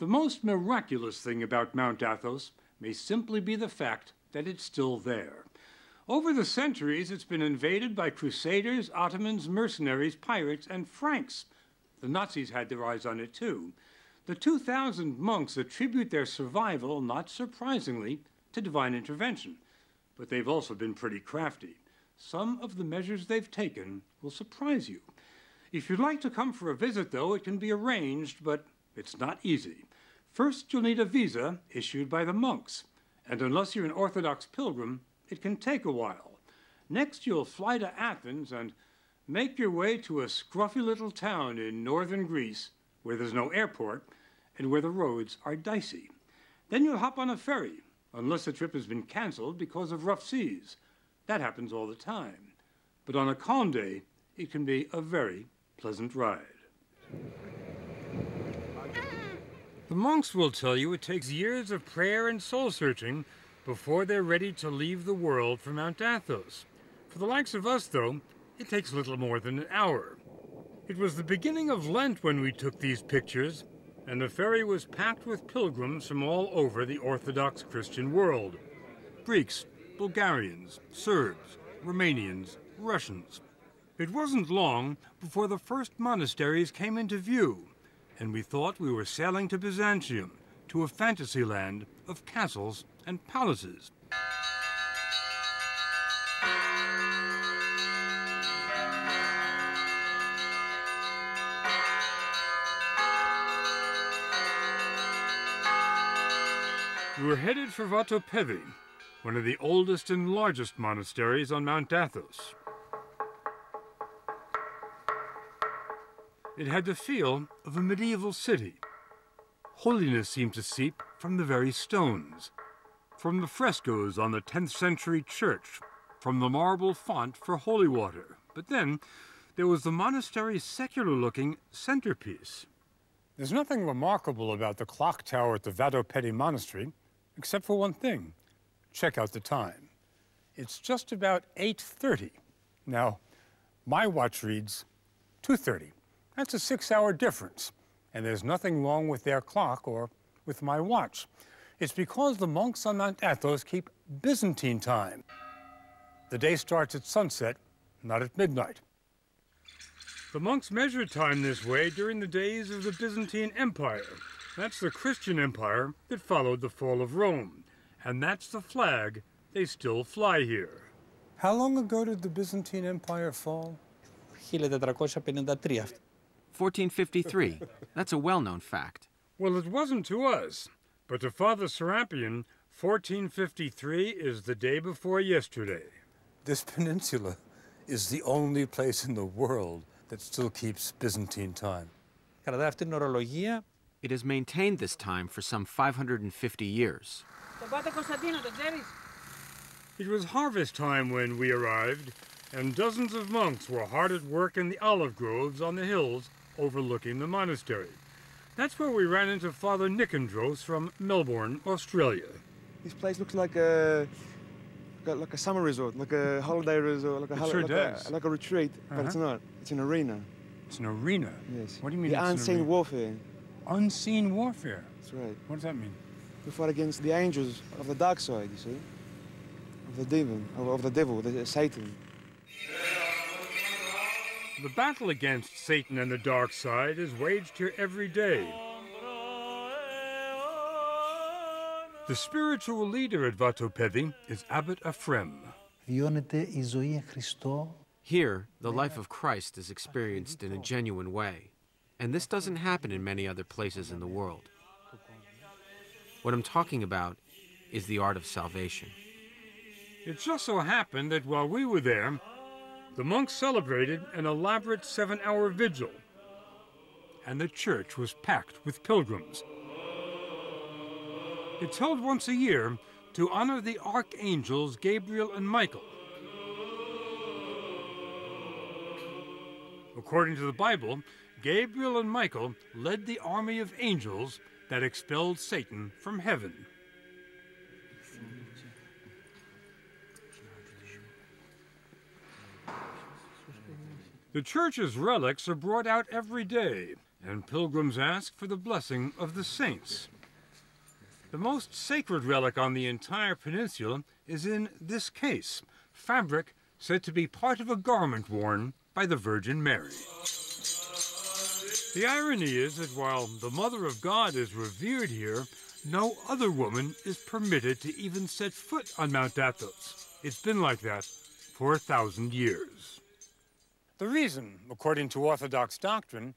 The most miraculous thing about Mount Athos may simply be the fact that it's still there. Over the centuries, it's been invaded by crusaders, Ottomans, mercenaries, pirates, and Franks. The Nazis had their eyes on it too. The 2,000 monks attribute their survival, not surprisingly, to divine intervention. But they've also been pretty crafty. Some of the measures they've taken will surprise you. If you'd like to come for a visit, though, it can be arranged, but it's not easy. First, you'll need a visa issued by the monks, and unless you're an Orthodox pilgrim, it can take a while. Next, you'll fly to Athens and make your way to a scruffy little town in northern Greece where there's no airport and where the roads are dicey. Then you'll hop on a ferry, unless the trip has been canceled because of rough seas. That happens all the time. But on a calm day, it can be a very pleasant ride. The monks will tell you it takes years of prayer and soul searching before they're ready to leave the world for Mount Athos. For the likes of us, though, it takes little more than an hour. It was the beginning of Lent when we took these pictures, and the ferry was packed with pilgrims from all over the Orthodox Christian world Greeks, Bulgarians, Serbs, Romanians, Russians. It wasn't long before the first monasteries came into view and we thought we were sailing to Byzantium, to a fantasy land of castles and palaces. We were headed for Vatopedi, one of the oldest and largest monasteries on Mount Athos. It had the feel of a medieval city. Holiness seemed to seep from the very stones, from the frescoes on the 10th century church, from the marble font for holy water. But then there was the monastery's secular looking centerpiece. There's nothing remarkable about the clock tower at the Vatopedi Monastery, except for one thing. Check out the time. It's just about 8.30. Now, my watch reads 2.30. That's a six hour difference, and there's nothing wrong with their clock or with my watch. It's because the monks on Mount Athos keep Byzantine time. The day starts at sunset, not at midnight. The monks measured time this way during the days of the Byzantine Empire. That's the Christian empire that followed the fall of Rome. And that's the flag they still fly here. How long ago did the Byzantine Empire fall? 1453. 1453. That's a well known fact. Well, it wasn't to us, but to Father Serapion, 1453 is the day before yesterday. This peninsula is the only place in the world that still keeps Byzantine time. It has maintained this time for some 550 years. It was harvest time when we arrived, and dozens of monks were hard at work in the olive groves on the hills overlooking the monastery. That's where we ran into Father Nicandros from Melbourne, Australia. This place looks like a like a summer resort, like a holiday resort, like a, sure like, a, like a retreat, uh -huh. but it's Uh-huh. not. It's an arena. It's an arena? Yes. What do you mean The it's unseen an arena? warfare. Unseen warfare? That's right. What does that mean? We fight against the angels of the dark side, you see? Of the demon, of, of the devil, the, Satan. The battle against Satan and the dark side is waged here every day. The spiritual leader at Vatopedi is Abbot Ephrem. Here, the life of Christ is experienced in a genuine way, and this doesn't happen in many other places in the world. What I'm talking about is the art of salvation. It just so happened that while we were there, the monks celebrated an elaborate seven hour vigil, and the church was packed with pilgrims. It's held once a year to honor the archangels Gabriel and Michael. According to the Bible, Gabriel and Michael led the army of angels that expelled Satan from heaven. The church's relics are brought out every day, and pilgrims ask for the blessing of the saints. The most sacred relic on the entire peninsula is in this case, fabric said to be part of a garment worn by the Virgin Mary. The irony is that while the Mother of God is revered here, no other woman is permitted to even set foot on Mount Athos. It's been like that for a thousand years. The reason, according to Orthodox doctrine,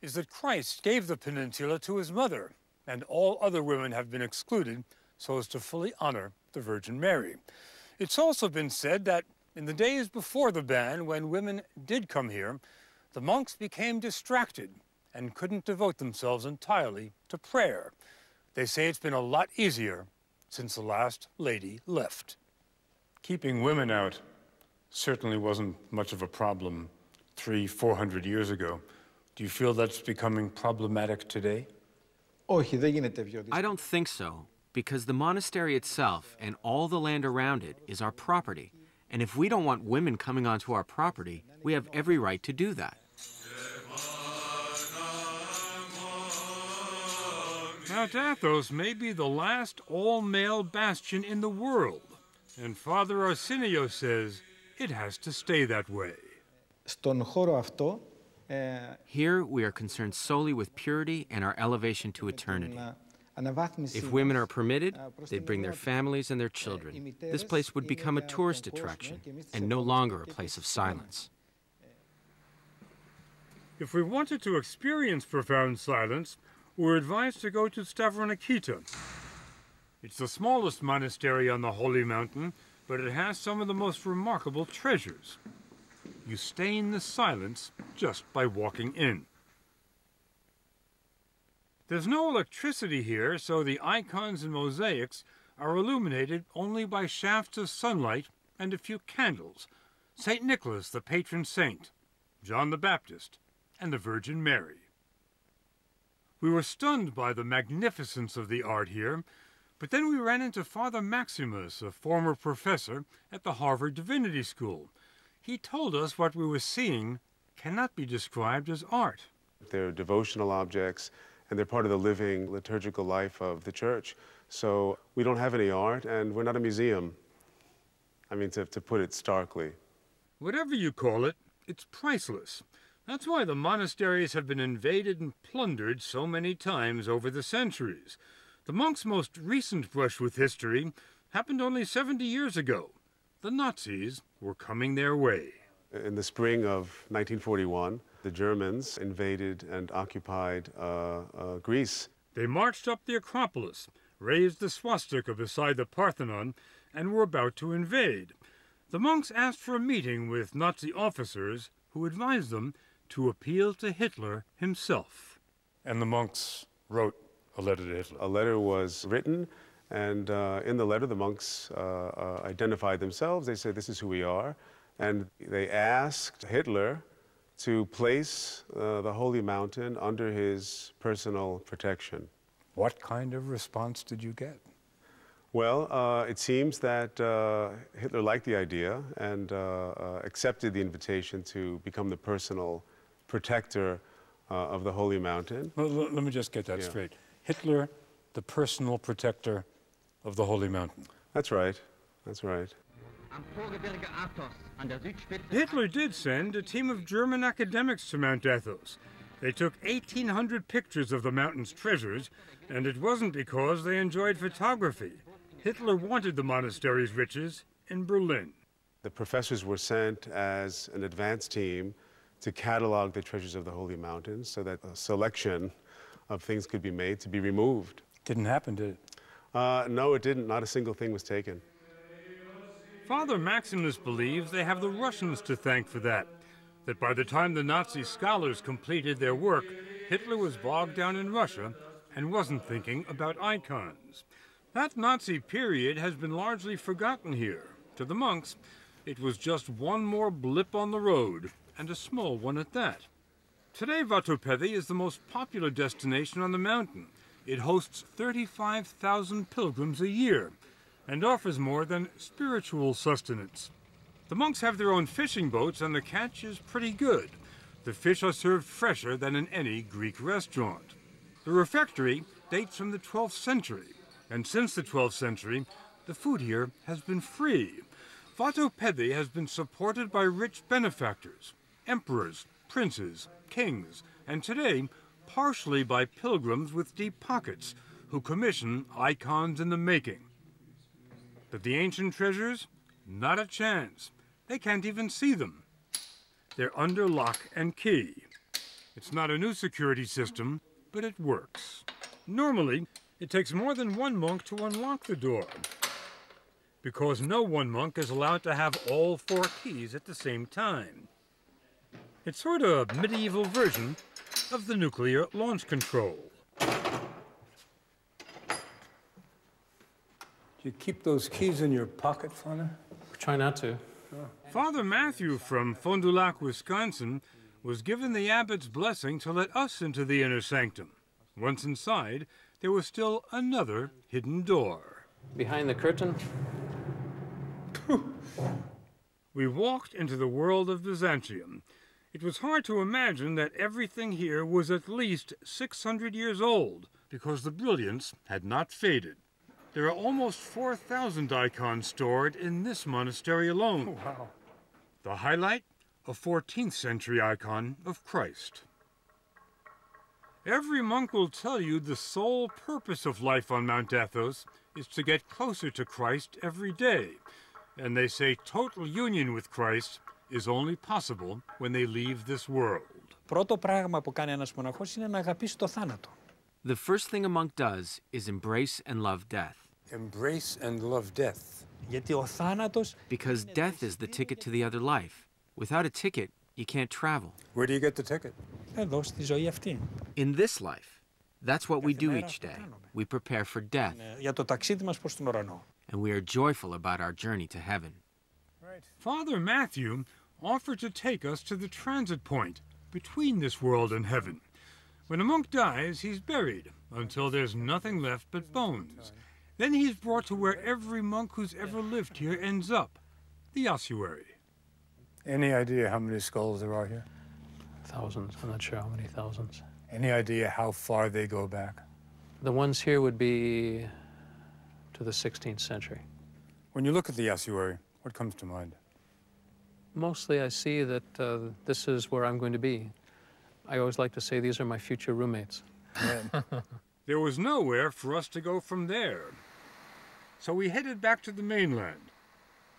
is that Christ gave the peninsula to his mother, and all other women have been excluded so as to fully honor the Virgin Mary. It's also been said that in the days before the ban, when women did come here, the monks became distracted and couldn't devote themselves entirely to prayer. They say it's been a lot easier since the last lady left. Keeping women out certainly wasn't much of a problem three, four hundred years ago. Do you feel that's becoming problematic today? I don't think so, because the monastery itself and all the land around it is our property. And if we don't want women coming onto our property, we have every right to do that. Mount Athos may be the last all-male bastion in the world, and Father Arsenio says it has to stay that way. Στον χώρο αυτό, ε, Here, we are concerned solely with purity and our elevation to eternity. την αναβάθμιση If women μας, are permitted, α, προς they'd την bring their Ευρώπη. families and their children. This place would become a tourist attraction and no longer a place of silence. If we wanted to experience profound silence, we're advised to go to Stavronikita. It's the smallest monastery on the Holy Mountain, but it has some of the most remarkable treasures. You stay in the silence just by walking in. There's no electricity here, so the icons and mosaics are illuminated only by shafts of sunlight and a few candles. St. Nicholas, the patron saint, John the Baptist, and the Virgin Mary. We were stunned by the magnificence of the art here, but then we ran into Father Maximus, a former professor at the Harvard Divinity School. He told us what we were seeing cannot be described as art. They're devotional objects, and they're part of the living liturgical life of the church. So we don't have any art, and we're not a museum. I mean, to, to put it starkly. Whatever you call it, it's priceless. That's why the monasteries have been invaded and plundered so many times over the centuries. The monks' most recent brush with history happened only 70 years ago. The Nazis were coming their way. In the spring of 1941, the Germans invaded and occupied uh, uh, Greece. They marched up the Acropolis, raised the swastika beside the Parthenon, and were about to invade. The monks asked for a meeting with Nazi officers who advised them to appeal to Hitler himself. And the monks wrote a letter to Hitler. A letter was written, and uh, in the letter, the monks uh, uh, identified themselves. They said, This is who we are. And they asked Hitler to place uh, the Holy Mountain under his personal protection. What kind of response did you get? Well, uh, it seems that uh, Hitler liked the idea and uh, uh, accepted the invitation to become the personal protector uh, of the Holy Mountain. Well, let me just get that Yeah. straight. Hitler, the personal protector of the Holy Mountain. That's right. That's right. Am Vorgebirge Athos an der Südspitze Hitler did send a team of German academics to Mount Athos. They took 1,800 pictures of the mountain's treasures, and it wasn't because they enjoyed photography. Hitler wanted the monastery's riches in Berlin. The professors were sent as an advance team to catalog the treasures of the Holy Mountain so that a selection of things could be made to be removed. Didn't happen, did it? Uh, no, it didn't. Not a single thing was taken. Father Maximus believes they have the Russians to thank for that. That by the time the Nazi scholars completed their work, Hitler was bogged down in Russia and wasn't thinking about icons. That Nazi period has been largely forgotten here. To the monks, it was just one more blip on the road, and a small one at that. Today, Vatopedi is the most popular destination on the mountain. It hosts 35,000 pilgrims a year and offers more than spiritual sustenance. The monks have their own fishing boats, and the catch is pretty good. The fish are served fresher than in any Greek restaurant. The refectory dates from the 12th century, and since the 12th century, the food here has been free. Vatopedi has been supported by rich benefactors, emperors, princes, kings, and today, partially by pilgrims with deep pockets who commission icons in the making. But the ancient treasures? Not a chance. They can't even see them. They're under lock and key. It's not a new security system, but it works. Normally, it takes more than one monk to unlock the door, because no one monk is allowed to have all four keys at the same time. It's sort of a medieval version of the nuclear launch control. Do you keep those keys in your pocket, Father? Try not to. Father Matthew from Fond du Lac, Wisconsin, was given the abbot's blessing to let us into the inner sanctum. Once inside, there was still another hidden door. Behind the curtain, We walked into the world of Byzantium. It was hard to imagine that everything here was at least 600 years old, because the brilliance had not faded. There are almost 4,000 icons stored in this monastery alone. Oh, wow. The highlight? A 14th century icon of Christ. Every monk will tell you the sole purpose of life on Mount Athos is to get closer to Christ every day. And they say total union with Christ is only possible when they leave this world. Πρώτο πράγμα που κάνει ένας μοναχός είναι να αγαπήσει το θάνατο. The first thing a monk does is embrace and love death, Embrace and love death. Γιατί ο θάνατος because death is the ticket to the other life. Without a ticket, you can't travel. Where do you get the ticket? εδώ στη ζωή αυτή. In this life, that's what we Κάθε do μέρα each αυτό day. κάνουμε. We prepare for death, Ε, Για το ταξίδι μας προς τον ουρανό. and we are joyful about our journey to heaven. Father Matthew offered to take us to the transit point between this world and heaven. When a monk dies, he's buried until there's nothing left but bones. Then he's brought to where every monk who's ever lived here ends up the ossuary. Any idea how many skulls there are here? thousands. I'm not sure how many thousands. Any idea how far they go back? The ones here would be to the 16th century. When you look at the ossuary, what comes to mind? Mostly, I see that uh, this is where I'm going to be. I always like to say these are my future roommates. There was nowhere for us to go from there. So we headed back to the mainland.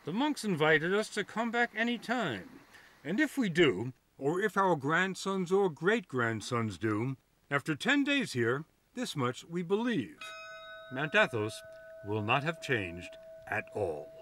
The monks invited us to come back any time. And if we do, or if our grandsons or great grandsons do, after 10 days here, this much we believe. Mount Athos will not have changed at all.